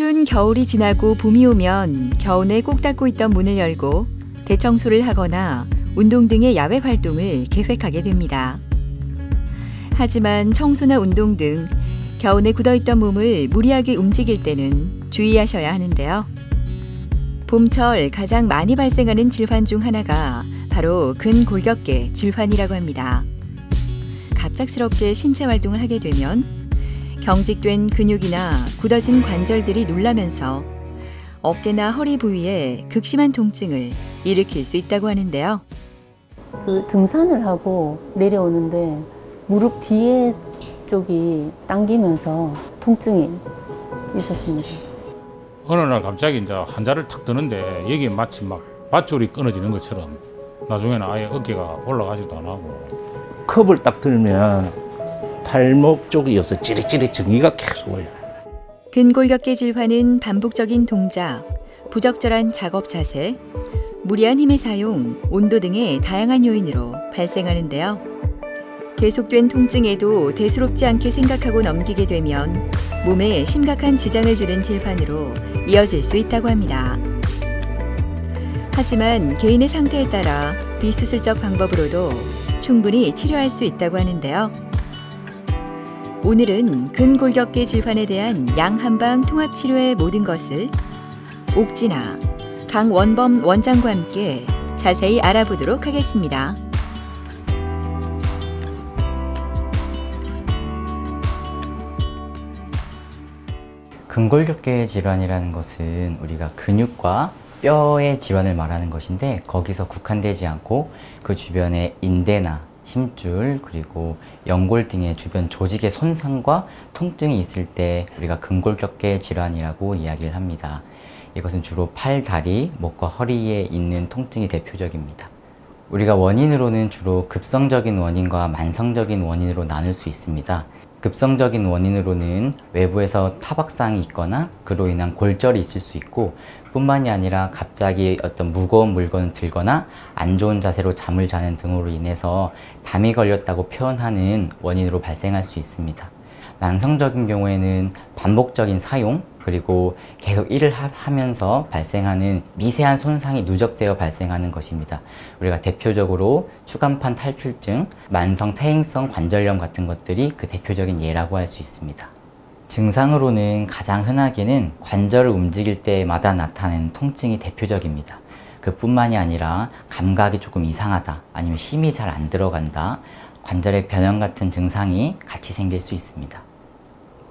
추운 겨울이 지나고 봄이 오면 겨우내 꼭 닫고 있던 문을 열고 대청소를 하거나 운동 등의 야외 활동을 계획하게 됩니다. 하지만 청소나 운동 등 겨우내 굳어있던 몸을 무리하게 움직일 때는 주의하셔야 하는데요. 봄철 가장 많이 발생하는 질환 중 하나가 바로 근골격계 질환이라고 합니다. 갑작스럽게 신체 활동을 하게 되면 경직된 근육이나 굳어진 관절들이 놀라면서 어깨나 허리 부위에 극심한 통증을 일으킬 수 있다고 하는데요. 그 등산을 하고 내려오는데 무릎 뒤에 쪽이 당기면서 통증이 있었습니다. 어느 날 갑자기 이제 환자를 탁 드는데 여기에 마치 막 밧줄이 끊어지는 것처럼 나중에는 아예 어깨가 올라가지도 안 하고 컵을 딱 들면 발목 쪽이어서 찌릿찌릿 증기가 계속 와요. 근골격계 질환은 반복적인 동작, 부적절한 작업 자세, 무리한 힘의 사용, 온도 등의 다양한 요인으로 발생하는데요. 계속된 통증에도 대수롭지 않게 생각하고 넘기게 되면 몸에 심각한 지장을 주는 질환으로 이어질 수 있다고 합니다. 하지만 개인의 상태에 따라 비수술적 방법으로도 충분히 치료할 수 있다고 하는데요. 오늘은 근골격계 질환에 대한 양한방 통합 치료의 모든 것을 옥진아, 강원범 원장과 함께 자세히 알아보도록 하겠습니다. 근골격계 질환이라는 것은 우리가 근육과 뼈의 질환을 말하는 것인데 거기서 국한되지 않고 그 주변에 인대나 힘줄 그리고 연골 등의 주변 조직의 손상과 통증이 있을 때 우리가 근골격계 질환이라고 이야기를 합니다. 이것은 주로 팔, 다리, 목과 허리에 있는 통증이 대표적입니다. 우리가 원인으로는 주로 급성적인 원인과 만성적인 원인으로 나눌 수 있습니다. 급성적인 원인으로는 외부에서 타박상이 있거나 그로 인한 골절이 있을 수 있고 뿐만이 아니라 갑자기 어떤 무거운 물건을 들거나 안 좋은 자세로 잠을 자는 등으로 인해서 담이 걸렸다고 표현하는 원인으로 발생할 수 있습니다. 만성적인 경우에는 반복적인 사용 그리고 계속 일을 하, 면서 발생하는 미세한 손상이 누적되어 발생하는 것입니다. 우리가 대표적으로 추간판 탈출증, 만성 퇴행성 관절염 같은 것들이 그 대표적인 예라고 할 수 있습니다. 증상으로는 가장 흔하게는 관절을 움직일 때마다 나타나는 통증이 대표적입니다. 그뿐만이 아니라 감각이 조금 이상하다, 아니면 힘이 잘 안 들어간다, 관절의 변형 같은 증상이 같이 생길 수 있습니다.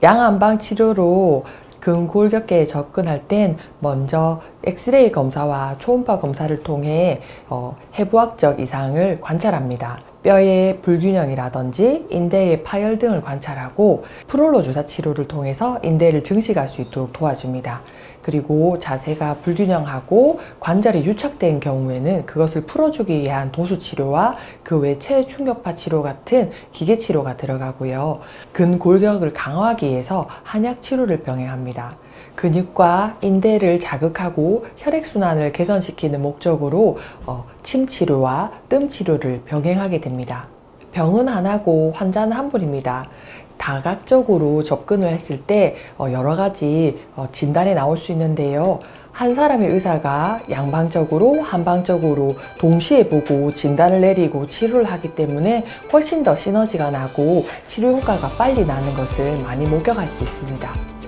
양안방 치료로 근골격계에 접근할 땐 먼저 엑스레이 검사와 초음파 검사를 통해 어, 해부학적 이상을 관찰합니다. 뼈의 불균형이라든지 인대의 파열 등을 관찰하고 프롤로 주사 치료를 통해서 인대를 증식할 수 있도록 도와줍니다. 그리고 자세가 불균형하고 관절이 유착된 경우에는 그것을 풀어주기 위한 도수 치료와 그 외 체충격파 치료 같은 기계 치료가 들어가고요. 근골격을 강화하기 위해서 한약 치료를 병행합니다. 근육과 인대를 자극하고 혈액순환을 개선시키는 목적으로 어, 침 치료와 뜸 치료를 병행하게 됩니다. 병은 하나고 환자는 한 분입니다. 다각적으로 접근을 했을 때 어, 여러 가지 어, 진단이 나올 수 있는데요. 한 사람의 의사가 양방적으로 한방적으로 동시에 보고 진단을 내리고 치료를 하기 때문에 훨씬 더 시너지가 나고 치료 효과가 빨리 나는 것을 많이 목격할 수 있습니다.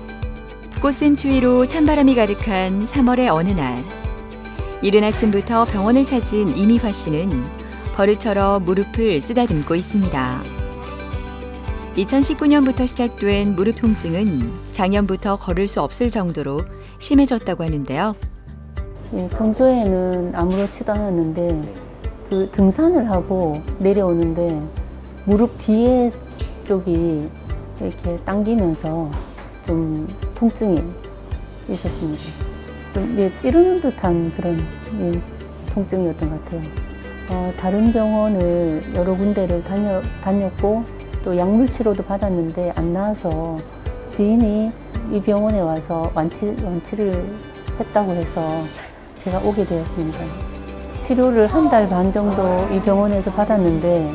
꽃샘 추위로 찬바람이 가득한 3월의 어느 날 이른 아침부터 병원을 찾은 이미화 씨는 버릇처럼 무릎을 쓰다듬고 있습니다. 2019년부터 시작된 무릎 통증은 작년부터 걸을 수 없을 정도로 심해졌다고 하는데요. 예, 평소에는 아무렇지도 않았는데 그 등산을 하고 내려오는데 무릎 뒤에 쪽이 이렇게 당기면서 좀 통증이 있었습니다. 좀 예, 찌르는 듯한 그런 예, 통증이었던 것 같아요. 어, 다른 병원을 여러 군데를 다녀, 다녔고 또 약물 치료도 받았는데 안 나아서 지인이 이 병원에 와서 완치, 완치를 했다고 해서 제가 오게 되었습니다. 치료를 한 달 반 정도 이 병원에서 받았는데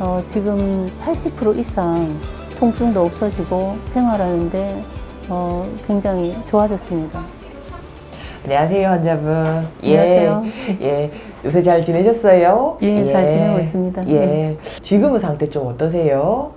어, 지금 80% 이상 통증도 없어지고 생활하는데 어, 굉장히 좋아졌습니다. 안녕하세요, 환자분. 안녕하세요. 예, 예. 요새 잘 지내셨어요? 예, 잘 지내고 있습니다. 예. 네. 지금은 상태 좀 어떠세요?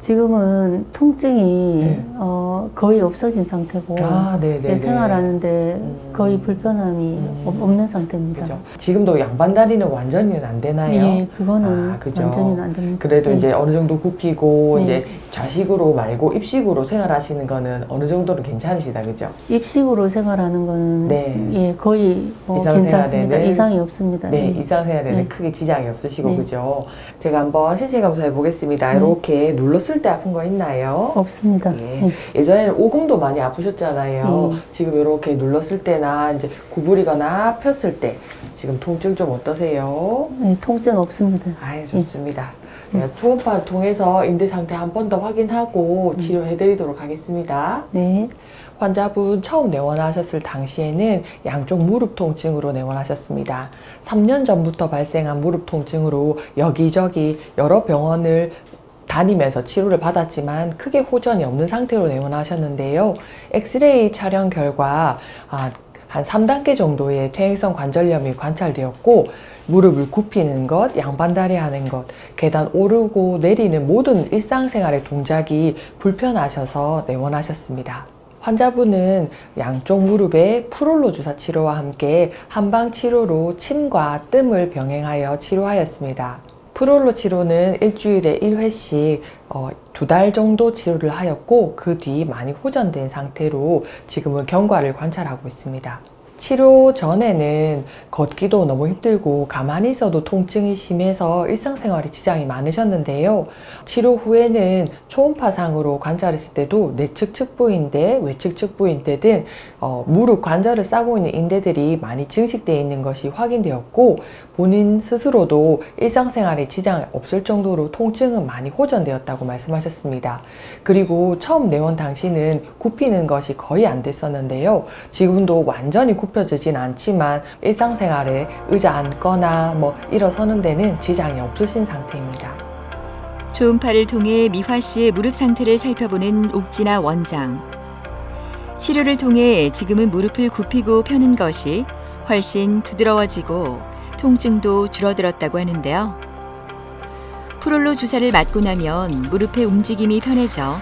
지금은 통증이 네. 어, 거의 없어진 상태고 아, 네, 네. 네, 생활하는데 음. 거의 불편함이 음. 없- 없는 상태입니다. 그죠. 지금도 양반 다리는 완전히는 안 되나요? 예, 그거는 아, 그죠. 완전히는 안 됩니다. 그래도 네. 이제 어느 정도 굽히고 네. 이제 좌식으로 말고 입식으로 생활하시는 거는 어느 정도는 괜찮으시다, 그죠? 입식으로 생활하는 거는 네. 예, 거의 뭐 이상생활에는- 괜찮습니다. 이상이 없습니다. 네, 네. 일상생활에는 네. 크게 지장이 없으시고 네. 그죠? 제가 한번 신체 검사해 보겠습니다. 네. 이렇게 눌렀을 때 아픈 거 있나요? 없습니다. 예. 네. 예전에는 오금도 많이 아프셨잖아요. 네. 지금 이렇게 눌렀을 때나 이제 구부리거나 폈을 때 지금 통증 좀 어떠세요? 네, 통증 없습니다. 아유 좋습니다. 제가 초음파를 통해서 인대 상태 한 번 더 확인하고 치료해드리도록 하겠습니다. 네. 환자분 처음 내원하셨을 당시에는 양쪽 무릎 통증으로 내원하셨습니다. 3년 전부터 발생한 무릎 통증으로 여기저기 여러 병원을 다니면서 치료를 받았지만 크게 호전이 없는 상태로 내원하셨는데요. 엑스레이 촬영 결과 아, 한 3단계 정도의 퇴행성 관절염이 관찰되었고 무릎을 굽히는 것, 양반다리 하는 것, 계단 오르고 내리는 모든 일상생활의 동작이 불편하셔서 내원하셨습니다. 환자분은 양쪽 무릎에 프롤로 주사 치료와 함께 한방 치료로 침과 뜸을 병행하여 치료하였습니다. 프롤로 치료는 일주일에 1회씩 어, 두 달 정도 치료를 하였고 그 뒤 많이 호전된 상태로 지금은 경과를 관찰하고 있습니다. 치료 전에는 걷기도 너무 힘들고 가만히 있어도 통증이 심해서 일상생활에 지장이 많으셨는데요. 치료 후에는 초음파상으로 관찰했을 때도 내측 측부인대, 외측 측부인대 등 어, 무릎 관절을 싸고 있는 인대들이 많이 증식되어 있는 것이 확인되었고 본인 스스로도 일상생활에 지장이 없을 정도로 통증은 많이 호전되었다고 말씀하셨습니다. 그리고 처음 내원 당시는 굽히는 것이 거의 안 됐었는데요. 지금도 완전히 굽 혀지진 않지만 일상생활에 의자 앉거나 뭐 일어서는 데는 지장이 없으신 상태입니다. 초음파를 통해 미화 씨의 무릎 상태를 살펴보는 옥진아 원장. 치료를 통해 지금은 무릎을 굽히고 펴는 것이 훨씬 부드러워지고 통증도 줄어들었다고 하는데요. 프롤로 주사를 맞고 나면 무릎의 움직임이 편해져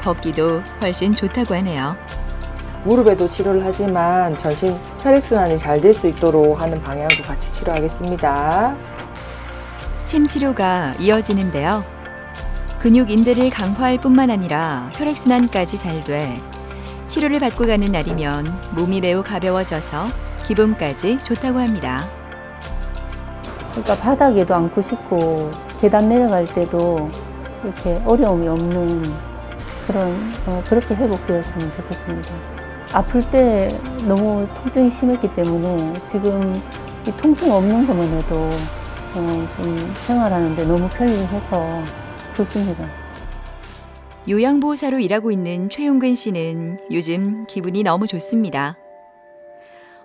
걷기도 훨씬 좋다고 하네요. 무릎에도 치료를 하지만 전신 혈액순환이 잘 될 수 있도록 하는 방향도 같이 치료하겠습니다. 침 치료가 이어지는데요. 근육 인대를 강화할 뿐만 아니라 혈액순환까지 잘 돼 치료를 받고 가는 날이면 몸이 매우 가벼워져서 기분까지 좋다고 합니다. 그러니까 바닥에도 앉고 싶고 계단 내려갈 때도 이렇게 어려움이 없는 그런 어, 그렇게 회복되었으면 좋겠습니다. 아플 때 너무 통증이 심했기 때문에 지금 이 통증 없는 것만 해도 어, 좀 생활하는데 너무 편리해서 좋습니다. 요양보호사로 일하고 있는 최용근 씨는 요즘 기분이 너무 좋습니다.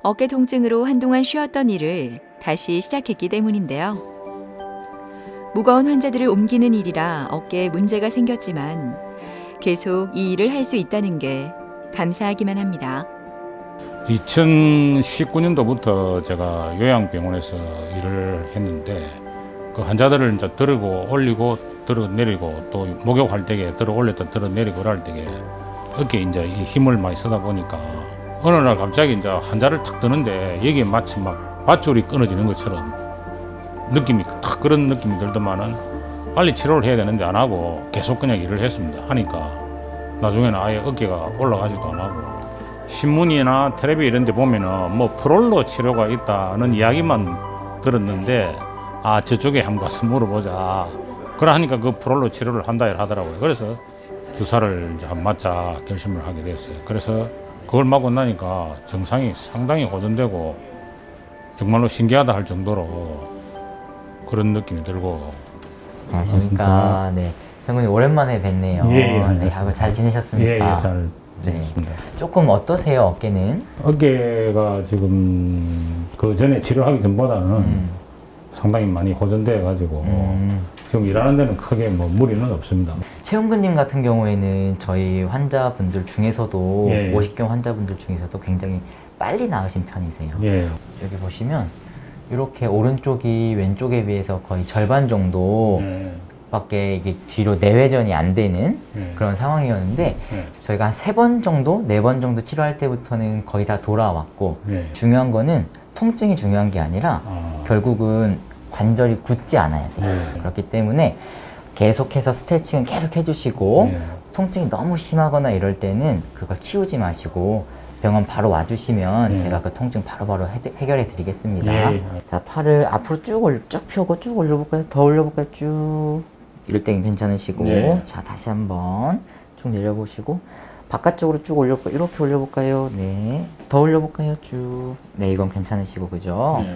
어깨 통증으로 한동안 쉬었던 일을 다시 시작했기 때문인데요. 무거운 환자들을 옮기는 일이라 어깨에 문제가 생겼지만 계속 이 일을 할 수 있다는 게 감사하기만 합니다. 2019년도부터 제가 요양병원에서 일을 했는데 그 환자들을 이제 들고 올리고 들어 내리고 또 목욕할 때에 들어 올렸다 들어 내리고 할 때에 어깨에 이제 이 힘을 많이 쓰다 보니까 어느 날 갑자기 이제 환자를 탁 드는데 여기에 마치 막 밧줄이 끊어지는 것처럼 느낌이 탁 그런 느낌이 들더만은 빨리 치료를 해야 되는데 안 하고 계속 그냥 일을 했습니다. 하니까 나중에는 아예 어깨가 올라가지도 안 하고 신문이나 텔레비 이런 데 보면은 뭐 프롤로 치료가 있다는 이야기만 들었는데 아 저쪽에 한번 가서 물어보자 그래 하니까 그 프롤로 치료를 한다 하더라고요 그래서 주사를 이제 한번 맞자 결심을 하게 됐어요 그래서 그걸 맞고 나니까 증상이 상당히 호전되고 정말로 신기하다 할 정도로 그런 느낌이 들고 안녕하십니까. 네. 형님 오랜만에 뵙네요. 예, 예, 네. 하고 잘 지내셨습니까? 예잘 네. 되겠습니다 조금 어떠세요, 어깨는? 어깨가 지금 그 전에 치료하기 전보다는 음. 상당히 많이 호전돼 가지고 음. 지금 일하는 데는 크게 뭐 무리는 없습니다. 최용근님 같은 경우에는 저희 환자분들 중에서도 예. 오십경 환자분들 중에서도 굉장히 빨리 나으신 편이세요. 예. 여기 보시면 이렇게 오른쪽이 왼쪽에 비해서 거의 절반 정도 예. 밖에 이게 뒤로 내회전이 안 되는 예. 그런 상황이었는데 예. 저희가 한 세 번 정도, 네 번 정도 치료할 때부터는 거의 다 돌아왔고 예. 중요한 거는 통증이 중요한 게 아니라 아. 결국은 관절이 굳지 않아야 돼요. 예. 그렇기 때문에 계속해서 스트레칭은 계속 해주시고 예. 통증이 너무 심하거나 이럴 때는 그걸 키우지 마시고 병원 바로 와주시면 예. 제가 그 통증 바로바로 해, 해결해 드리겠습니다. 예. 자, 팔을 앞으로 쭉, 올려, 쭉 펴고 쭉 올려볼까요? 더 올려볼까요? 쭉. 이럴 땐 괜찮으시고. 예. 자, 다시 한번 쭉 내려보시고. 바깥쪽으로 쭉 올려볼까요? 이렇게 올려볼까요? 네. 더 올려볼까요? 쭉. 네, 이건 괜찮으시고, 그죠? 예.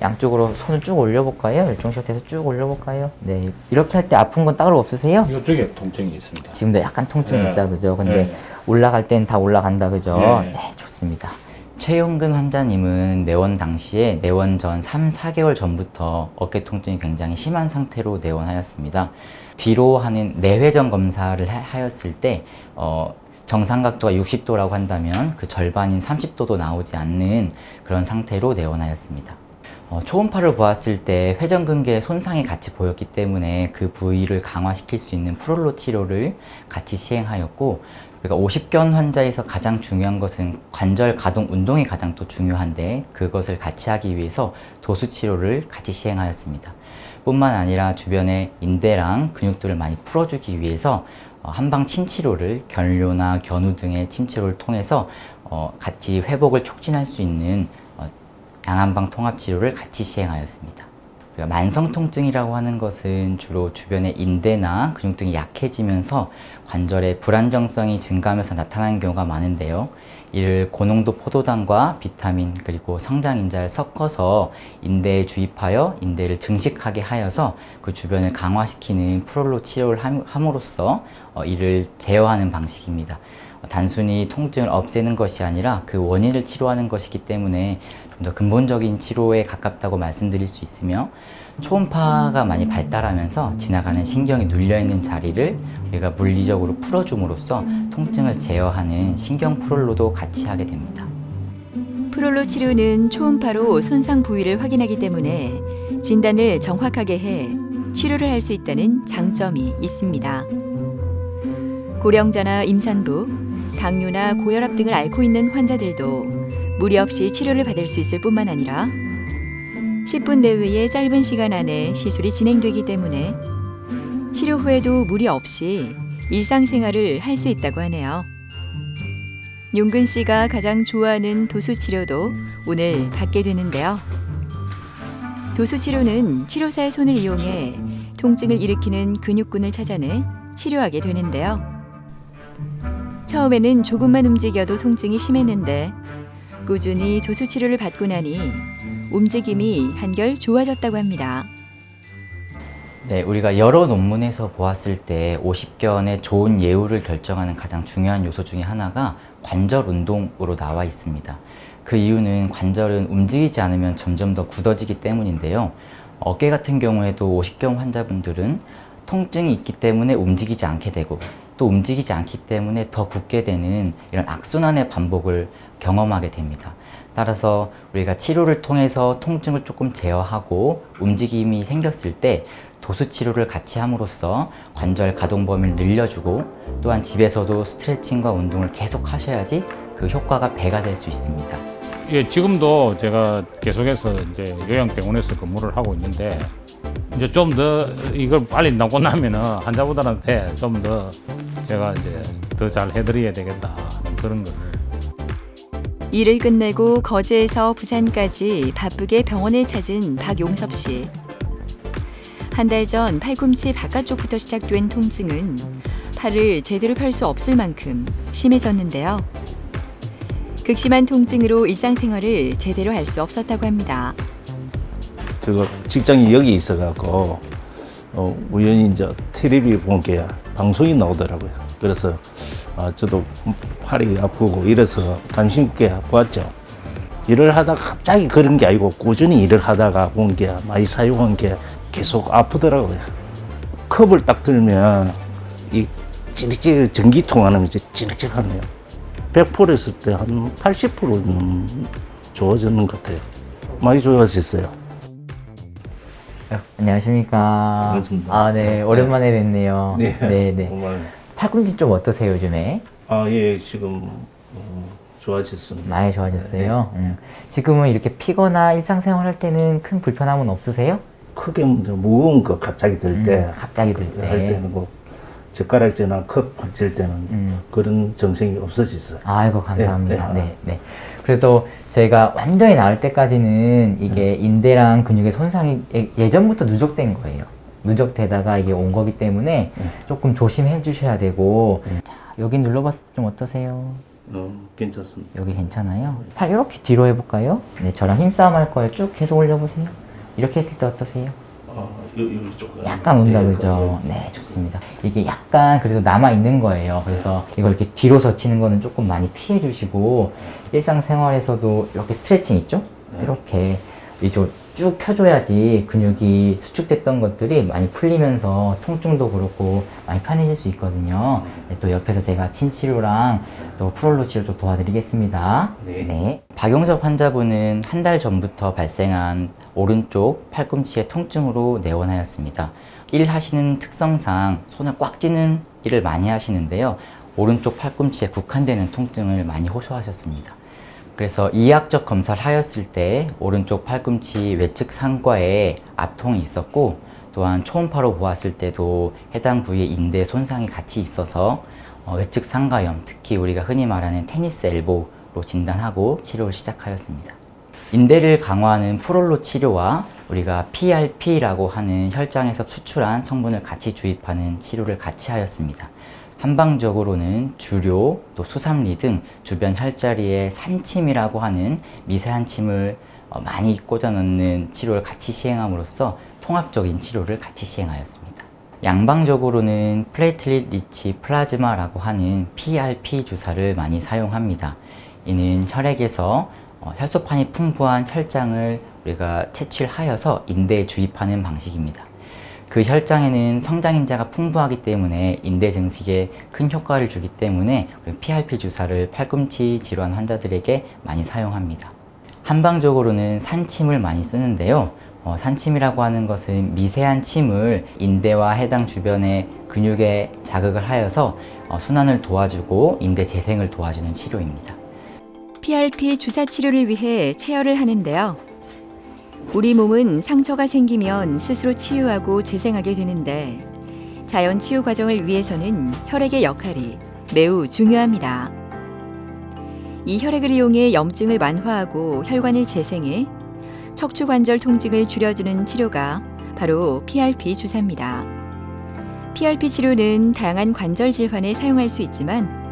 양쪽으로 손을 쭉 올려볼까요? 일종샷에서 쭉 올려볼까요? 네. 이렇게 할 때 아픈 건 따로 없으세요? 이쪽에 통증이 있습니다. 지금도 약간 통증이 네. 있다, 그죠? 근데 예. 올라갈 땐 다 올라간다, 그죠? 네. 네, 좋습니다. 최용근 환자님은 내원 당시에 내원 전 3, 4개월 전부터 어깨 통증이 굉장히 심한 상태로 내원하였습니다. 뒤로 하는 내회전 검사를 하- 하였을 때, 어, 정상각도가 60도라고 한다면 그 절반인 30도도 나오지 않는 그런 상태로 내원하였습니다. 어, 초음파를 보았을 때 회전근개에 손상이 같이 보였기 때문에 그 부위를 강화시킬 수 있는 프롤로 치료를 같이 시행하였고 우리가 50견 환자에서 가장 중요한 것은 관절 가동 운동이 가장 또 중요한데 그것을 같이 하기 위해서 도수 치료를 같이 시행하였습니다. 뿐만 아니라 주변의 인대랑 근육들을 많이 풀어주기 위해서 어, 한방 침 치료를 견료나 견우 등의 침 치료를 통해서 어, 같이 회복을 촉진할 수 있는 어, 양한방 통합 치료를 같이 시행하였습니다. 우리가 만성 통증이라고 하는 것은 주로 주변의 인대나 근육 등이 약해지면서 관절의 불안정성이 증가하면서 나타나는 경우가 많은데요. 이를 고농도 포도당과 비타민 그리고 성장인자를 섞어서 인대에 주입하여 인대를 증식하게 하여서 그 주변을 강화시키는 프롤로 치료를 함- 함으로써 어, 이를 제어하는 방식입니다. 어, 단순히 통증을 없애는 것이 아니라 그 원인을 치료하는 것이기 때문에 좀 더 근본적인 치료에 가깝다고 말씀드릴 수 있으며 초음파가 많이 발달하면서 지나가는 신경이 눌려있는 자리를 우리가 물리적으로 풀어줌으로써 통증을 제어하는 신경 프롤로도 같이 하게 됩니다. 프롤로 치료는 초음파로 손상 부위를 확인하기 때문에 진단을 정확하게 해 치료를 할 수 있다는 장점이 있습니다. 고령자나 임산부, 당뇨나 고혈압 등을 앓고 있는 환자들도 무리 없이 치료를 받을 수 있을 뿐만 아니라 10분 내외의 짧은 시간 안에 시술이 진행되기 때문에 치료 후에도 무리 없이 일상생활을 할 수 있다고 하네요. 용근 씨가 가장 좋아하는 도수 치료도 오늘 받게 되는데요. 도수 치료는 치료사의 손을 이용해 통증을 일으키는 근육군을 찾아내 치료하게 되는데요. 처음에는 조금만 움직여도 통증이 심했는데 꾸준히 도수 치료를 받고 나니 움직임이 한결 좋아졌다고 합니다. 네, 우리가 여러 논문에서 보았을 때 50견의 좋은 예후를 결정하는 가장 중요한 요소 중에 하나가 관절 운동으로 나와 있습니다. 그 이유는 관절은 움직이지 않으면 점점 더 굳어지기 때문인데요. 어깨 같은 경우에도 50견 환자분들은 통증이 있기 때문에 움직이지 않게 되고 또 움직이지 않기 때문에 더 굳게 되는 이런 악순환의 반복을 경험하게 됩니다. 따라서 우리가 치료를 통해서 통증을 조금 제어하고 움직임이 생겼을 때 도수 치료를 같이 함으로써 관절 가동 범위를 늘려주고 또한 집에서도 스트레칭과 운동을 계속 하셔야지 그 효과가 배가 될 수 있습니다. 예, 지금도 제가 계속해서 이제 요양병원에서 근무를 하고 있는데 이제 좀 더 이걸 빨리 나고 나면은 환자분들한테 좀 더 제가 이제 더 잘 해드려야 되겠다 그런 거를 일을 끝내고 거제에서 부산까지 바쁘게 병원을 찾은 박용섭 씨. 한 달 전 팔꿈치 바깥쪽부터 시작된 통증은 팔을 제대로 펼 수 없을 만큼 심해졌는데요. 극심한 통증으로 일상생활을 제대로 할 수 없었다고 합니다. 저거 직장이 여기 있어갖고 어, 우연히 이제 텔레비 보니까 방송이 나오더라고요. 그래서 아, 저도 팔이 아프고 이래서 관심 있게 보았죠. 일을 하다가 갑자기 그런 게 아니고 꾸준히 일을 하다가 본 게 많이 사용한 게 계속 아프더라고요. 컵을 딱 들면 이 찌릿찌릿 전기통 안하면 이제 찌릿찌릿하네요. 100% 했을 때 한 80%는 좋아지는 것 같아요. 많이 좋아졌어요. 어, 안녕하십니까. 반갑습니다. 아, 네. 오랜만에 뵙네요. 네. 네. 정말 팔꿈치 좀 어떠세요, 요즘에? 아, 예, 지금 어, 좋아졌습니다. 많이 좋아졌어요. 음. 지금은 이렇게 피거나 일상생활 할 때는 큰 불편함은 없으세요? 크게 먼저 무거운 거 갑자기 들 때, 음, 갑자기 들 때. 할 때는 뭐 젓가락질이나 컵 질 때는 음. 그런 정생이 없어졌어요. 아이고, 감사합니다. 네, 네, 네. 네. 그래도 저희가 완전히 나을 때까지는 이게 인대랑 근육의 손상이 예- 예전부터 누적된 거예요. 누적되다가 이게 온 거기 때문에 조금 조심해 주셔야 되고. 자, 여기 눌러봤을 때 좀 어떠세요? 어, 괜찮습니다. 여기 괜찮아요? 팔 이렇게 뒤로 해볼까요? 네, 저랑 힘싸움 할 거예요. 쭉 계속 올려보세요. 이렇게 했을 때 어떠세요? 어, 요, 요. 약간 온다, 예, 그죠? 네, 좋습니다. 이게 약간 그래도 남아있는 거예요. 그래서 이걸 이렇게 뒤로 젖히는 거는 조금 많이 피해 주시고, 일상생활에서도 이렇게 스트레칭 있죠? 이렇게 이쪽 쭉 펴줘야지 근육이 수축됐던 것들이 많이 풀리면서 통증도 그렇고 많이 편해질 수 있거든요. 네, 또 옆에서 제가 침 치료랑 또 프롤로 치료도 도와드리겠습니다. 네. 박용섭 환자분은 한 달 전부터 발생한 오른쪽 팔꿈치의 통증으로 내원하였습니다. 일 하시는 특성상 손을 꽉 쥐는 일을 많이 하시는데요. 오른쪽 팔꿈치에 국한되는 통증을 많이 호소하셨습니다. 그래서 이학적 검사를 하였을 때 오른쪽 팔꿈치 외측 상과에 압통이 있었고 또한 초음파로 보았을 때도 해당 부위에 인대 손상이 같이 있어서 어, 외측 상가염, 특히 우리가 흔히 말하는 테니스 엘보로 진단하고 치료를 시작하였습니다. 인대를 강화하는 프롤로 치료와 우리가 PRP라고 하는 혈장에서 수출한 성분을 같이 주입하는 치료를 같이 하였습니다. 한방적으로는 주료, 또 수삼리 등 주변 혈자리에 산침이라고 하는 미세한 침을 어, 많이 꽂아 넣는 치료를 같이 시행함으로써 통합적인 치료를 같이 시행하였습니다. 양방적으로는 platelet rich plasma라고 하는 PRP 주사를 많이 사용합니다. 이는 혈액에서 어, 혈소판이 풍부한 혈장을 우리가 채취하여서 인대에 주입하는 방식입니다. 그 혈장에는 성장인자가 풍부하기 때문에 인대 증식에 큰 효과를 주기 때문에 PRP 주사를 팔꿈치 질환 환자들에게 많이 사용합니다. 한방적으로는 산침을 많이 쓰는데요. 어, 산침이라고 하는 것은 미세한 침을 인대와 해당 주변의 근육에 자극을 하여서 어, 순환을 도와주고 인대 재생을 도와주는 치료입니다. PRP 주사 치료를 위해 체열을 하는데요. 우리 몸은 상처가 생기면 스스로 치유하고 재생하게 되는데 자연 치유 과정을 위해서는 혈액의 역할이 매우 중요합니다. 이 혈액을 이용해 염증을 완화하고 혈관을 재생해 척추 관절 통증을 줄여주는 치료가 바로 PRP 주사입니다. PRP 치료는 다양한 관절 질환에 사용할 수 있지만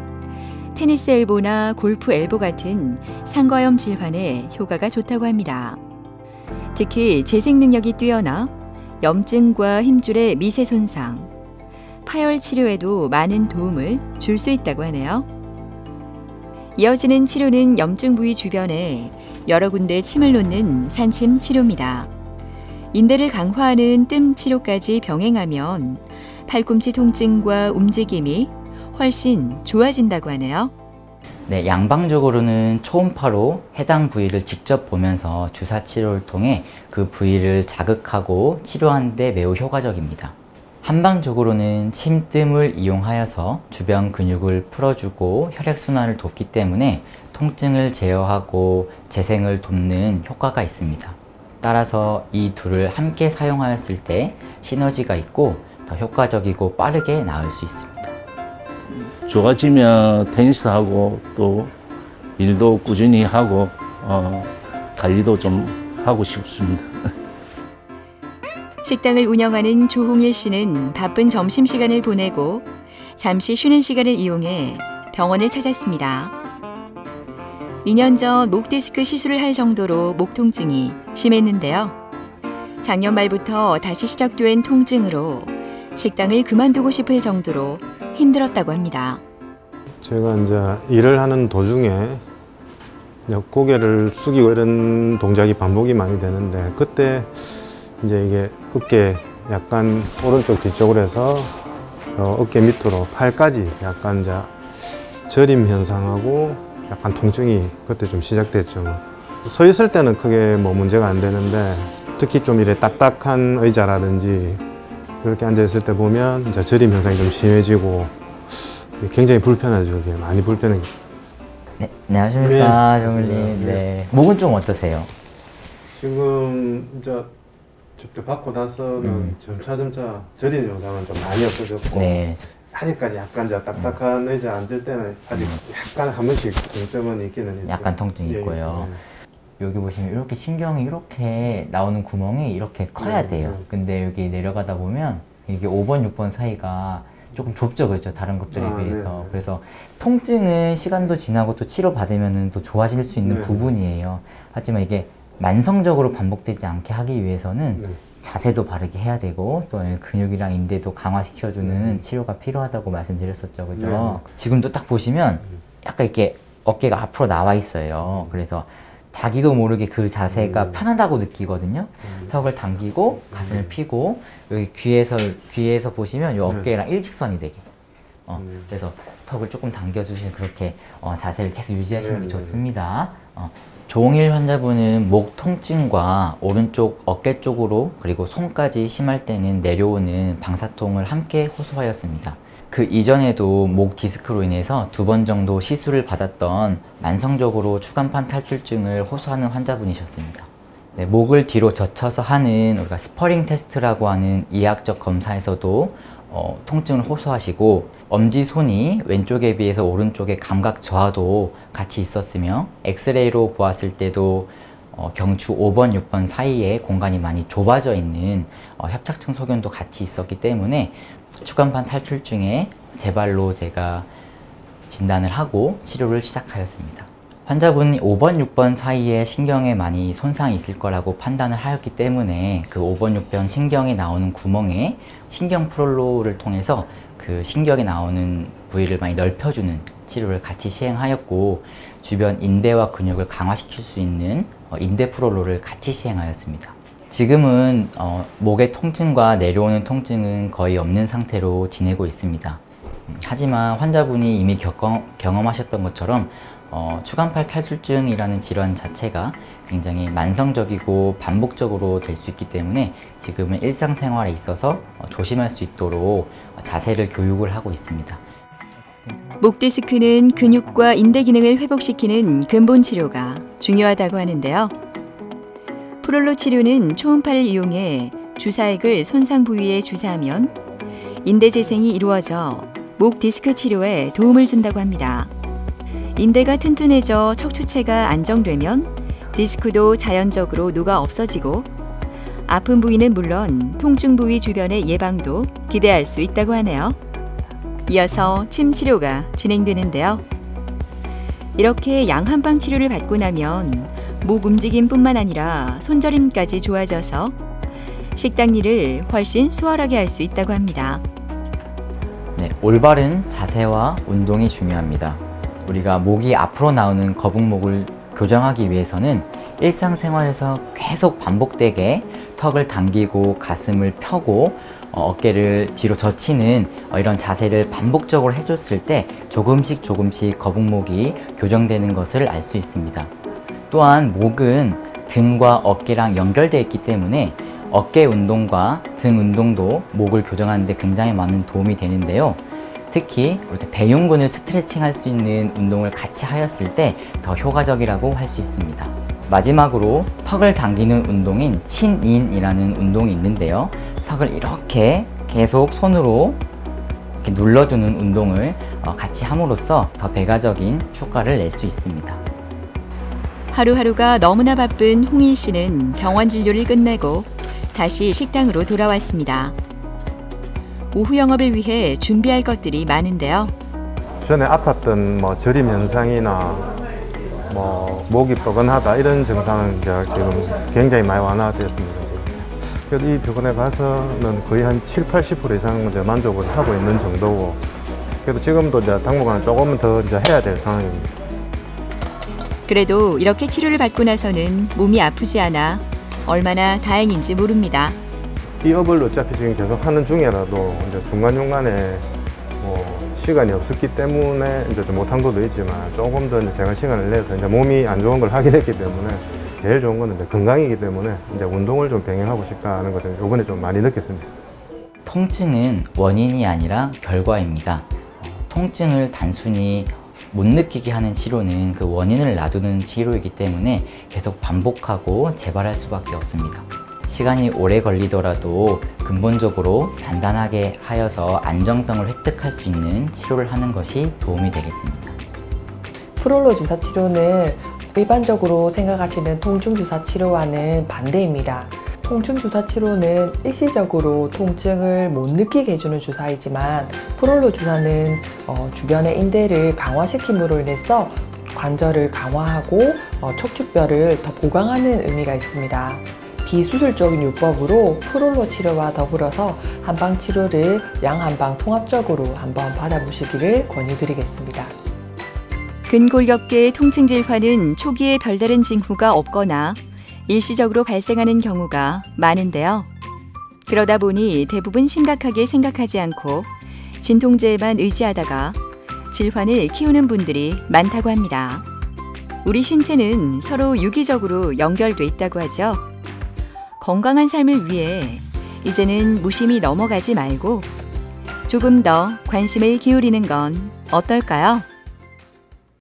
테니스 엘보나 골프 엘보 같은 상과염 질환에 효과가 좋다고 합니다. 특히 재생 능력이 뛰어나 염증과 힘줄의 미세 손상, 파열 치료에도 많은 도움을 줄 수 있다고 하네요. 이어지는 치료는 염증 부위 주변에 여러 군데 침을 놓는 산침 치료입니다. 인대를 강화하는 뜸 치료까지 병행하면 팔꿈치 통증과 움직임이 훨씬 좋아진다고 하네요. 네, 양방적으로는 초음파로 해당 부위를 직접 보면서 주사 치료를 통해 그 부위를 자극하고 치료하는 데 매우 효과적입니다. 한방적으로는 침뜸을 이용하여서 주변 근육을 풀어주고 혈액순환을 돕기 때문에 통증을 제어하고 재생을 돕는 효과가 있습니다. 따라서 이 둘을 함께 사용하였을 때 시너지가 있고 더 효과적이고 빠르게 나을 수 있습니다. 좋아지면 테니스하고 또 일도 꾸준히 하고 어, 관리도 좀 하고 싶습니다. 식당을 운영하는 조홍일 씨는 바쁜 점심시간을 보내고 잠시 쉬는 시간을 이용해 병원을 찾았습니다. 2년 전 목 디스크 시술을 할 정도로 목 통증이 심했는데요. 작년 말부터 다시 시작된 통증으로 식당을 그만두고 싶을 정도로 힘들었다고 합니다. 제가 이제 일을 하는 도중에 고개를 숙이고 이런 동작이 반복이 많이 되는데 그때 이제 이게 어깨 약간 오른쪽 뒤쪽으로 해서 어, 어깨 밑으로 팔까지 약간 이제 저림 현상하고 약간 통증이 그때 좀 시작됐죠. 뭐. 서 있을 때는 크게 뭐 문제가 안 되는데 특히 좀 이래 딱딱한 의자라든지 그렇게 앉아 있을 때 보면 이제 저림 현상이 좀 심해지고 굉장히 불편하죠. 이게 많이 불편해. 네, 안녕하십니까, 네. 정글님. 네. 네. 목은 좀 어떠세요? 지금 이제 접대 받고 나서는 음. 점차 점차 저린 현상은 좀 많이 없어졌고 네. 아직까지 약간 이제 딱딱한 의자 앉을 때는 아직 약간 한 번씩 통증은 있기는 있어요. 약간 통증이 예, 있고요. 예. 여기 보시면 이렇게 신경이 이렇게 나오는 구멍이 이렇게 커야 네, 돼요. 네. 근데 여기 내려가다 보면 이게 5번, 6번 사이가 조금 좁죠, 그렇죠? 다른 것들에 아, 비해서. 네, 네. 그래서 통증은 시간도 지나고 또 치료 받으면 또 좋아질 수 있는 네. 부분이에요. 하지만 이게 만성적으로 반복되지 않게 하기 위해서는 네. 자세도 바르게 해야 되고 또 근육이랑 인대도 강화시켜주는 네. 치료가 필요하다고 말씀드렸었죠, 그죠? 네, 네. 지금도 딱 보시면 약간 이렇게 어깨가 앞으로 나와 있어요. 그래서 자기도 모르게 그 자세가 음. 편하다고 느끼거든요. 턱을 당기고 가슴을 펴고 여기 귀에서 귀에서 보시면 이 어깨랑 일직선이 되게. 어, 음. 그래서 턱을 조금 당겨주시는 그렇게 어, 자세를 계속 유지하시는 게 네, 네, 좋습니다. 어, 조홍일 환자분은 목 통증과 오른쪽 어깨 쪽으로 그리고 손까지 심할 때는 내려오는 방사통을 함께 호소하였습니다. 그 이전에도 목 디스크로 인해서 두 번 정도 시술을 받았던 만성적으로 추간판 탈출증을 호소하는 환자분이셨습니다. 네, 목을 뒤로 젖혀서 하는 우리가 Spurling 테스트라고 하는 이학적 검사에서도 어, 통증을 호소하시고 엄지손이 왼쪽에 비해서 오른쪽에 감각 저하도 같이 있었으며 엑스레이로 보았을 때도 어, 경추 5번, 6번 사이에 공간이 많이 좁아져 있는 어, 협착증 소견도 같이 있었기 때문에 추간판 탈출증에 재발로 제가 진단을 하고 치료를 시작하였습니다. 환자분이 5번, 6번 사이에 신경에 많이 손상이 있을 거라고 판단을 하였기 때문에 그 5번, 6번 신경에 나오는 구멍에 신경 프롤로를 통해서 그 신경에 나오는 부위를 많이 넓혀주는 치료를 같이 시행하였고 주변 인대와 근육을 강화시킬 수 있는 어, 인대 프롤로를 같이 시행하였습니다. 지금은 어, 목의 통증과 내려오는 통증은 거의 없는 상태로 지내고 있습니다. 음, 하지만 환자분이 이미 겪어, 경험하셨던 것처럼 어, 추간팔 탈출증이라는 질환 자체가 굉장히 만성적이고 반복적으로 될 수 있기 때문에 지금은 일상생활에 있어서 어, 조심할 수 있도록 어, 자세를 교육을 하고 있습니다. 목 디스크는 근육과 인대 기능을 회복시키는 근본 치료가 중요하다고 하는데요. 프롤로 치료는 초음파를 이용해 주사액을 손상 부위에 주사하면 인대 재생이 이루어져 목 디스크 치료에 도움을 준다고 합니다. 인대가 튼튼해져 척추체가 안정되면 디스크도 자연적으로 녹아 없어지고 아픈 부위는 물론 통증 부위 주변의 예방도 기대할 수 있다고 하네요. 이어서 침 치료가 진행되는데요. 이렇게 양한방 치료를 받고 나면 목 움직임뿐만 아니라 손저림까지 좋아져서 식당 일을 훨씬 수월하게 할 수 있다고 합니다. 네, 올바른 자세와 운동이 중요합니다. 우리가 목이 앞으로 나오는 거북목을 교정하기 위해서는 일상생활에서 계속 반복되게 턱을 당기고 가슴을 펴고 어, 어깨를 뒤로 젖히는 어, 이런 자세를 반복적으로 해줬을 때 조금씩 조금씩 거북목이 교정되는 것을 알 수 있습니다. 또한 목은 등과 어깨랑 연결되어 있기 때문에 어깨 운동과 등 운동도 목을 교정하는 데 굉장히 많은 도움이 되는데요. 특히 우리가 대흉근을 스트레칭 할 수 있는 운동을 같이 하였을 때 더 효과적이라고 할 수 있습니다. 마지막으로 턱을 당기는 운동인 친인이라는 운동이 있는데요. 턱을 이렇게 계속 손으로 이렇게 눌러주는 운동을 어, 같이 함으로써 더 배가적인 효과를 낼 수 있습니다. 하루하루가 너무나 바쁜 홍일 씨는 병원 진료를 끝내고 다시 식당으로 돌아왔습니다. 오후 영업을 위해 준비할 것들이 많은데요. 전에 아팠던 뭐 저림 현상이나 뭐 목이 뻐근하다 이런 증상은 지금 굉장히 많이 완화되었습니다. 그래도 이 병원에 가서는 거의 한 7, 80% 이상 만족을 하고 있는 정도고 그래도 지금도 이제 당분간은 조금은 더 이제 해야 될 상황입니다. 그래도 이렇게 치료를 받고 나서는 몸이 아프지 않아 얼마나 다행인지 모릅니다. 이 업을 어차피 지금 계속 하는 중이라도 이제 중간중간에 뭐 시간이 없었기 때문에 이제 좀 못한 것도 있지만 조금 더 이제 제가 시간을 내서 이제 몸이 안 좋은 걸 하긴 했기 때문에 제일 좋은 거는 이제 건강이기 때문에 이제 운동을 좀 병행하고 싶다는 것을 요번에 좀 많이 느꼈습니다. 통증은 원인이 아니라 결과입니다. 어, 통증을 단순히 못 느끼게 하는 치료는 그 원인을 놔두는 치료이기 때문에 계속 반복하고 재발할 수밖에 없습니다. 시간이 오래 걸리더라도 근본적으로 단단하게 하여서 안정성을 획득할 수 있는 치료를 하는 것이 도움이 되겠습니다. 프롤로 주사 치료는 일반적으로 생각하시는 통증 주사 치료와는 반대입니다. 통증 주사 치료는 일시적으로 통증을 못 느끼게 해주는 주사이지만 프롤로 주사는 어, 주변의 인대를 강화시킴으로 인해서 관절을 강화하고 어, 척추뼈를 더 보강하는 의미가 있습니다. 비수술적인 요법으로 프롤로 치료와 더불어서 한방 치료를 양한방 통합적으로 한번 받아보시기를 권유드리겠습니다. 근골격계 통증 질환은 초기에 별다른 징후가 없거나 일시적으로 발생하는 경우가 많은데요. 그러다 보니 대부분 심각하게 생각하지 않고 진통제에만 의지하다가 질환을 키우는 분들이 많다고 합니다. 우리 신체는 서로 유기적으로 연결돼 있다고 하죠. 건강한 삶을 위해 이제는 무심히 넘어가지 말고 조금 더 관심을 기울이는 건 어떨까요?